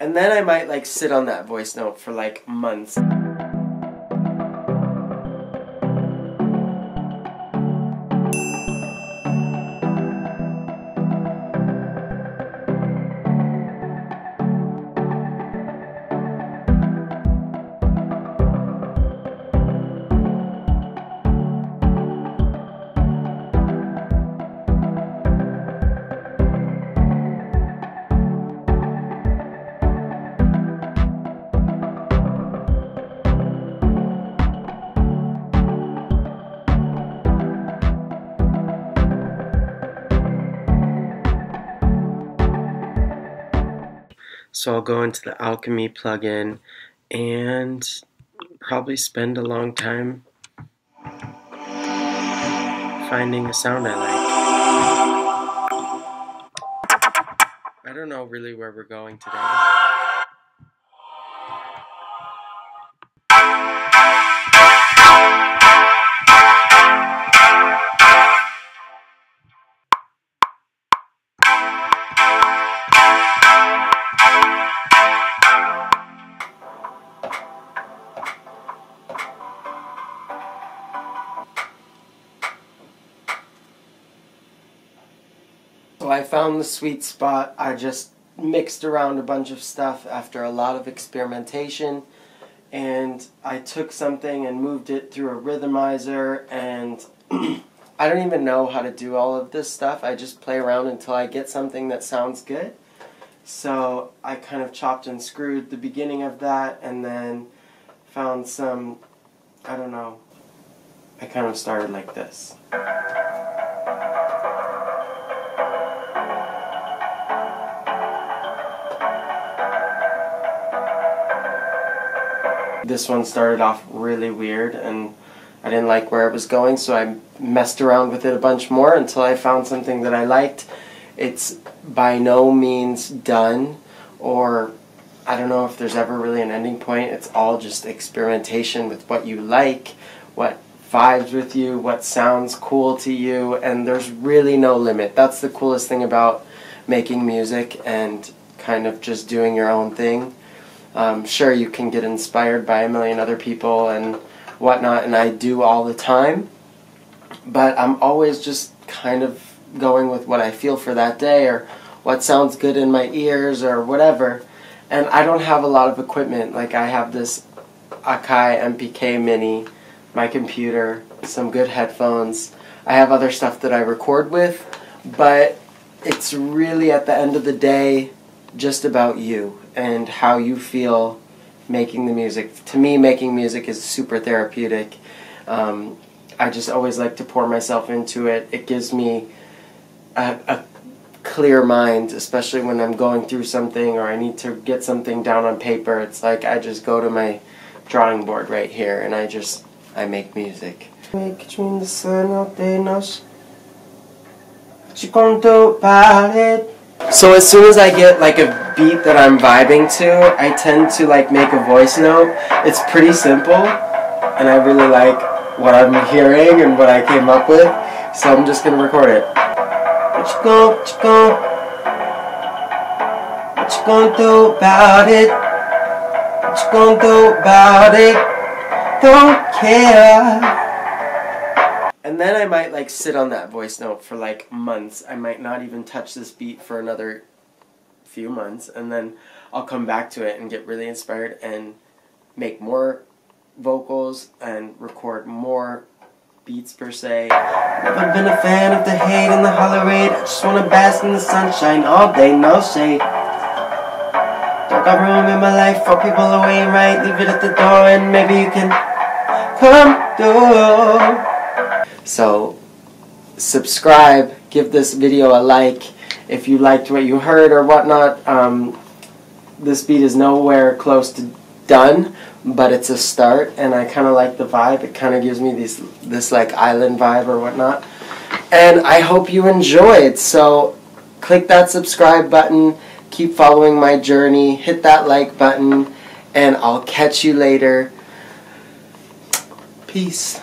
And then I might like sit on that voice note for like months. So I'll go into the Alchemy plugin and probably spend a long time finding a sound I like. I don't know really where we're going today. So I found the sweet spot. I just mixed around a bunch of stuff after a lot of experimentation and I took something and moved it through a rhythmizer and I don't even know how to do all of this stuff. I just play around until I get something that sounds good. So I kind of chopped and screwed the beginning of that and then found some, I don't know, I kind of started like this. This one started off really weird and I didn't like where it was going, so I messed around with it a bunch more until I found something that I liked. It's by no means done, or I don't know if there's ever really an ending point. It's all just experimentation with what you like, what vibes with you, what sounds cool to you, and there's really no limit. That's the coolest thing about making music and kind of just doing your own thing. Um, sure, you can get inspired by a million other people and whatnot, and I do all the time, but I'm always just kind of going with what I feel for that day or what sounds good in my ears or whatever. And I don't have a lot of equipment. Like, I have this Akai MPK Mini, my computer, some good headphones. I have other stuff that I record with, but it's really at the end of the day just about you and how you feel making the music. To me, making music is super therapeutic. Um, I just always like to pour myself into it. It gives me a, a clear mind, especially when I'm going through something or I need to get something down on paper. It's like I just go to my drawing board right here and I just I make music. Between the sun out there, what you gonna do? So as soon as I get like a beat that I'm vibing to, I tend to like make a voice note. It's pretty simple, and I really like what I'm hearing and what I came up with, so I'm just gonna record it. What you gonna, what you gonna, what you do about it? What you gonna do about it? Don't care. And then I might like sit on that voice note for like months. I might not even touch this beat for another few months and then I'll come back to it and get really inspired and make more vocals and record more beats per se. Never been a fan of the hate and the hollerate. I just wanna bask in the sunshine all day, no shade. Don't got room in my life for people away, right? Leave it at the door and maybe you can come through. So, subscribe, give this video a like if you liked what you heard or whatnot. Um, this beat is nowhere close to done, but it's a start, and I kind of like the vibe. It kind of gives me this this like island vibe or whatnot. And I hope you enjoyed. So, click that subscribe button. Keep following my journey. Hit that like button, and I'll catch you later. Peace.